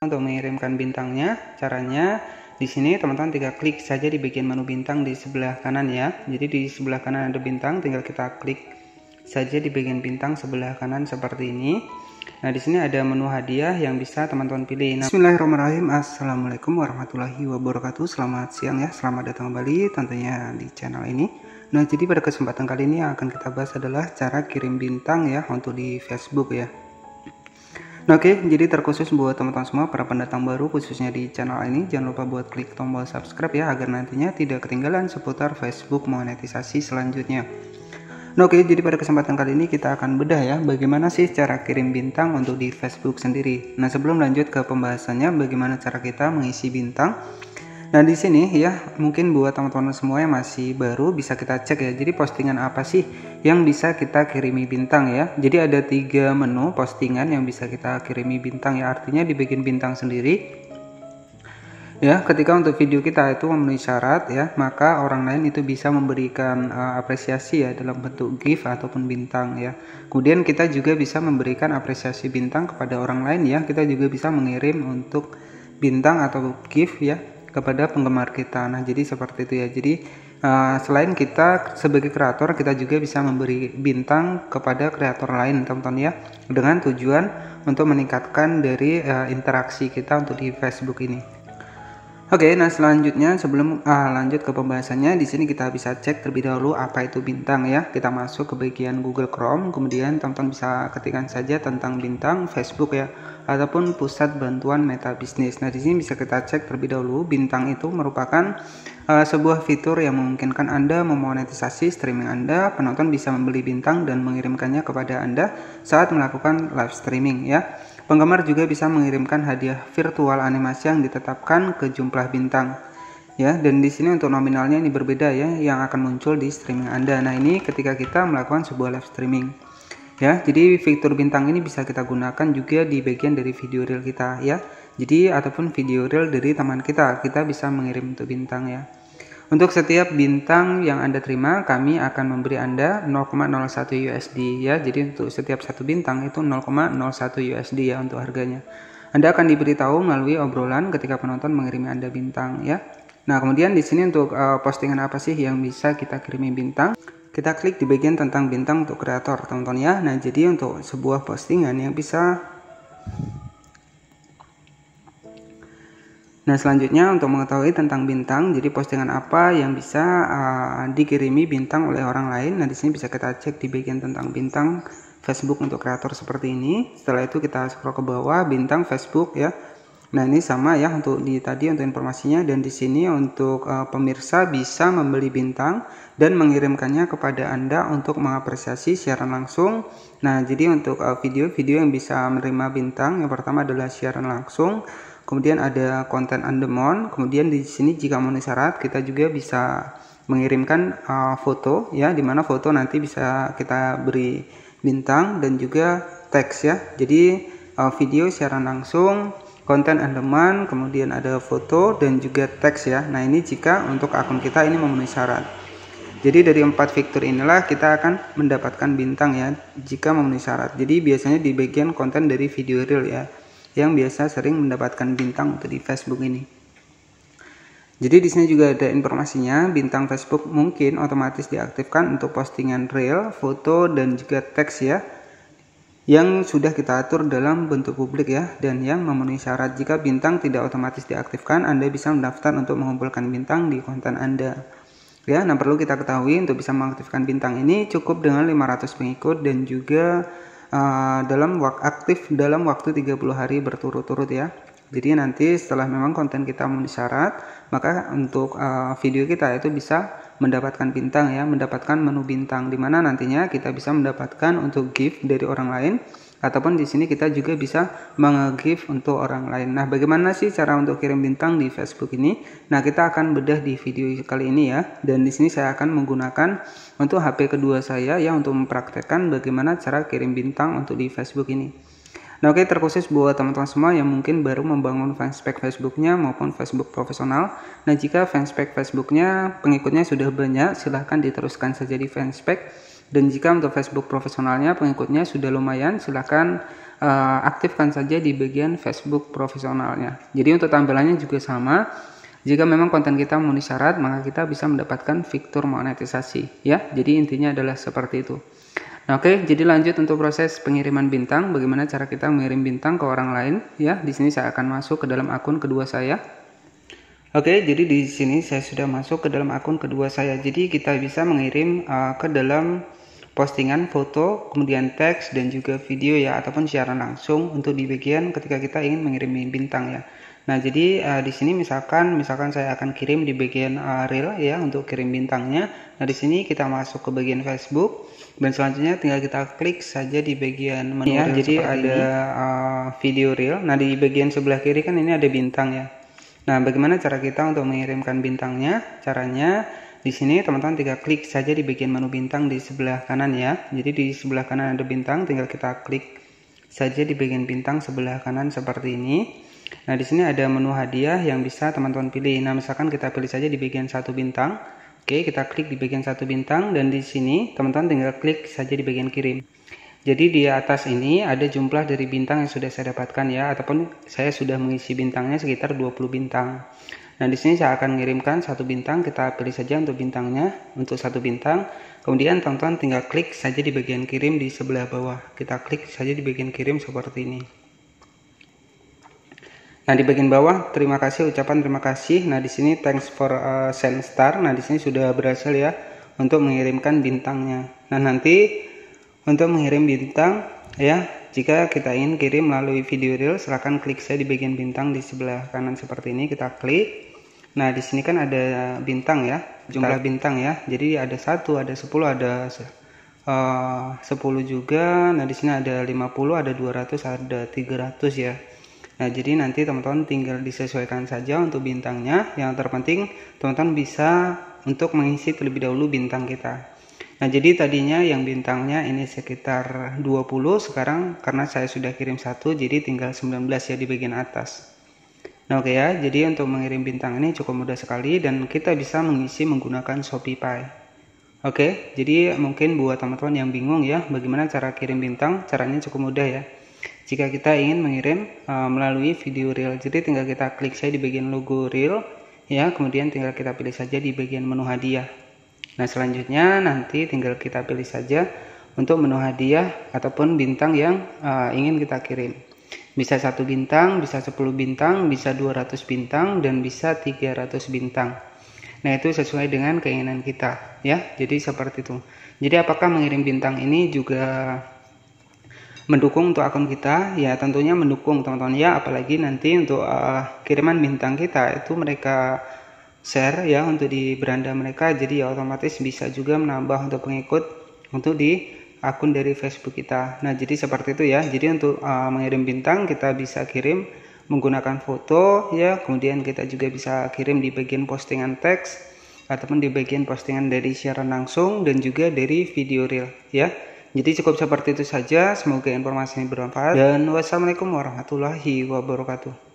untuk mengirimkan bintangnya caranya di sini teman-teman tinggal klik saja di bagian menu bintang di sebelah kanan ya. Jadi di sebelah kanan ada bintang tinggal kita klik saja di bagian bintang sebelah kanan seperti ini. Nah di sini ada menu hadiah yang bisa teman-teman pilih. Nah, Bismillahirrahmanirrahim. Assalamualaikum warahmatullahi wabarakatuh. Selamat siang ya. Selamat datang kembali tentunya di channel ini. Nah jadi pada kesempatan kali ini yang akan kita bahas adalah cara kirim bintang ya untuk di Facebook ya Oke, okay, jadi terkhusus buat teman-teman semua para pendatang baru khususnya di channel ini jangan lupa buat klik tombol subscribe ya agar nantinya tidak ketinggalan seputar Facebook monetisasi selanjutnya. Nah, Oke, okay, jadi pada kesempatan kali ini kita akan bedah ya bagaimana sih cara kirim bintang untuk di Facebook sendiri. Nah, sebelum lanjut ke pembahasannya bagaimana cara kita mengisi bintang Nah di sini ya mungkin buat teman-teman semua yang masih baru bisa kita cek ya. Jadi postingan apa sih yang bisa kita kirimi bintang ya. Jadi ada tiga menu postingan yang bisa kita kirimi bintang ya. Artinya di bagian bintang sendiri ya ketika untuk video kita itu memenuhi syarat ya maka orang lain itu bisa memberikan uh, apresiasi ya dalam bentuk gift ataupun bintang ya kemudian kita juga bisa memberikan apresiasi bintang kepada orang lain ya kita juga bisa mengirim untuk bintang atau gift ya kepada penggemar kita. Nah, jadi seperti itu ya. Jadi uh, selain kita sebagai kreator, kita juga bisa memberi bintang kepada kreator lain, teman-teman ya, dengan tujuan untuk meningkatkan dari uh, interaksi kita untuk di Facebook ini. Oke, nah selanjutnya sebelum uh, lanjut ke pembahasannya, di sini kita bisa cek terlebih dahulu apa itu bintang ya. Kita masuk ke bagian Google Chrome, kemudian teman-teman bisa ketikkan saja tentang bintang Facebook ya, ataupun pusat bantuan meta bisnis. Nah di sini bisa kita cek terlebih dahulu, bintang itu merupakan uh, sebuah fitur yang memungkinkan Anda memonetisasi streaming Anda. Penonton bisa membeli bintang dan mengirimkannya kepada Anda saat melakukan live streaming ya. Penggemar juga bisa mengirimkan hadiah virtual animasi yang ditetapkan ke jumlah bintang. Ya, dan di sini untuk nominalnya ini berbeda ya, yang akan muncul di streaming Anda. Nah, ini ketika kita melakukan sebuah live streaming. Ya, jadi fitur bintang ini bisa kita gunakan juga di bagian dari video reel kita ya. Jadi ataupun video reel dari teman kita, kita bisa mengirim untuk bintang ya. Untuk setiap bintang yang Anda terima, kami akan memberi Anda 0,01 USD ya. Jadi untuk setiap satu bintang itu 0,01 USD ya untuk harganya. Anda akan diberitahu melalui obrolan ketika penonton mengirimi Anda bintang ya. Nah, kemudian di sini untuk uh, postingan apa sih yang bisa kita kirimi bintang? Kita klik di bagian tentang bintang untuk kreator, teman-teman ya. Nah, jadi untuk sebuah postingan yang bisa Nah selanjutnya untuk mengetahui tentang bintang, jadi postingan apa yang bisa uh, dikirimi bintang oleh orang lain. Nah di sini bisa kita cek di bagian tentang bintang Facebook untuk kreator seperti ini. Setelah itu kita scroll ke bawah bintang Facebook ya. Nah ini sama ya untuk di tadi untuk informasinya dan di sini untuk uh, pemirsa bisa membeli bintang dan mengirimkannya kepada anda untuk mengapresiasi siaran langsung. Nah jadi untuk video-video uh, yang bisa menerima bintang yang pertama adalah siaran langsung kemudian ada konten on demand kemudian di sini jika memenuhi syarat kita juga bisa mengirimkan uh, foto ya di mana foto nanti bisa kita beri bintang dan juga teks ya. Jadi uh, video siaran langsung konten on demand kemudian ada foto dan juga teks ya. Nah ini jika untuk akun kita ini memenuhi syarat. Jadi dari empat fitur inilah kita akan mendapatkan bintang ya jika memenuhi syarat. Jadi biasanya di bagian konten dari video reel ya yang biasa sering mendapatkan bintang untuk di Facebook ini. Jadi di sini juga ada informasinya, bintang Facebook mungkin otomatis diaktifkan untuk postingan real, foto dan juga teks ya. Yang sudah kita atur dalam bentuk publik ya dan yang memenuhi syarat. Jika bintang tidak otomatis diaktifkan, Anda bisa mendaftar untuk mengumpulkan bintang di konten Anda. Ya, nah perlu kita ketahui untuk bisa mengaktifkan bintang ini cukup dengan 500 pengikut dan juga uh, dalam waktu aktif dalam waktu 30 hari berturut-turut ya. Jadi nanti setelah memang konten kita memenuhi syarat, maka untuk uh, video kita itu bisa mendapatkan bintang ya, mendapatkan menu bintang di mana nantinya kita bisa mendapatkan untuk gift dari orang lain ataupun di sini kita juga bisa menge-give untuk orang lain. Nah, bagaimana sih cara untuk kirim bintang di Facebook ini? Nah, kita akan bedah di video kali ini ya. Dan di sini saya akan menggunakan untuk HP kedua saya ya untuk mempraktekkan bagaimana cara kirim bintang untuk di Facebook ini. Nah oke okay, terkhusus buat teman-teman semua yang mungkin baru membangun fanspage Facebooknya maupun Facebook profesional. Nah jika fanspage Facebooknya pengikutnya sudah banyak silahkan diteruskan saja di fanspage Dan jika untuk Facebook profesionalnya pengikutnya sudah lumayan, silahkan uh, aktifkan saja di bagian Facebook profesionalnya. Jadi untuk tampilannya juga sama. Jika memang konten kita memenuhi syarat, maka kita bisa mendapatkan fitur monetisasi. Ya, jadi intinya adalah seperti itu. Nah, oke, jadi lanjut untuk proses pengiriman bintang. Bagaimana cara kita mengirim bintang ke orang lain? Ya, di sini saya akan masuk ke dalam akun kedua saya. Oke, jadi di sini saya sudah masuk ke dalam akun kedua saya. Jadi kita bisa mengirim uh, ke dalam postingan foto, kemudian teks dan juga video ya ataupun siaran langsung untuk di bagian ketika kita ingin mengirim bintang ya. Nah, jadi uh, di sini misalkan misalkan saya akan kirim di bagian uh, reel ya untuk kirim bintangnya. Nah, di sini kita masuk ke bagian Facebook dan selanjutnya tinggal kita klik saja di bagian menu ya. Jadi ada uh, video reel. Nah, di bagian sebelah kiri kan ini ada bintang ya. Nah, bagaimana cara kita untuk mengirimkan bintangnya? Caranya di sini teman-teman tinggal klik saja di bagian menu bintang di sebelah kanan ya. Jadi di sebelah kanan ada bintang, tinggal kita klik saja di bagian bintang sebelah kanan seperti ini. Nah, di sini ada menu hadiah yang bisa teman-teman pilih. Nah, misalkan kita pilih saja di bagian satu bintang. Oke, kita klik di bagian satu bintang dan di sini teman-teman tinggal klik saja di bagian kirim. Jadi di atas ini ada jumlah dari bintang yang sudah saya dapatkan ya, ataupun saya sudah mengisi bintangnya sekitar 20 bintang. Nah, di sini saya akan mengirimkan satu bintang, kita pilih saja untuk bintangnya, untuk satu bintang. Kemudian teman-teman tinggal klik saja di bagian kirim di sebelah bawah. Kita klik saja di bagian kirim seperti ini. Nah, di bagian bawah terima kasih ucapan terima kasih. Nah, di sini thanks for uh, send star. Nah, di sini sudah berhasil ya untuk mengirimkan bintangnya. Nah, nanti untuk mengirim bintang ya, jika kita ingin kirim melalui video reel, silahkan klik saja di bagian bintang di sebelah kanan seperti ini. Kita klik Nah, di sini kan ada bintang ya, jumlah bintang ya. Jadi ada satu, ada 10, ada uh, 10 juga. Nah, di sini ada 50, ada 200, ada 300 ya. Nah, jadi nanti teman-teman tinggal disesuaikan saja untuk bintangnya. Yang terpenting teman-teman bisa untuk mengisi terlebih dahulu bintang kita. Nah, jadi tadinya yang bintangnya ini sekitar 20, sekarang karena saya sudah kirim satu, jadi tinggal 19 ya di bagian atas. Nah oke okay ya, jadi untuk mengirim bintang ini cukup mudah sekali dan kita bisa mengisi menggunakan Shopify. Oke, okay, jadi mungkin buat teman-teman yang bingung ya, bagaimana cara kirim bintang, caranya cukup mudah ya. Jika kita ingin mengirim uh, melalui video reel, jadi tinggal kita klik saja di bagian logo reel, ya, kemudian tinggal kita pilih saja di bagian menu hadiah. Nah selanjutnya nanti tinggal kita pilih saja untuk menu hadiah ataupun bintang yang uh, ingin kita kirim bisa satu bintang, bisa 10 bintang, bisa 200 bintang, dan bisa 300 bintang. Nah itu sesuai dengan keinginan kita ya. Jadi seperti itu. Jadi apakah mengirim bintang ini juga mendukung untuk akun kita? Ya tentunya mendukung teman-teman ya. Apalagi nanti untuk uh, kiriman bintang kita itu mereka share ya untuk di beranda mereka. Jadi ya otomatis bisa juga menambah untuk pengikut untuk di akun dari Facebook kita. Nah, jadi seperti itu ya. Jadi untuk uh, mengirim bintang kita bisa kirim menggunakan foto ya, kemudian kita juga bisa kirim di bagian postingan teks ataupun di bagian postingan dari siaran langsung dan juga dari video reel ya. Jadi cukup seperti itu saja. Semoga informasi ini bermanfaat dan wassalamualaikum warahmatullahi wabarakatuh.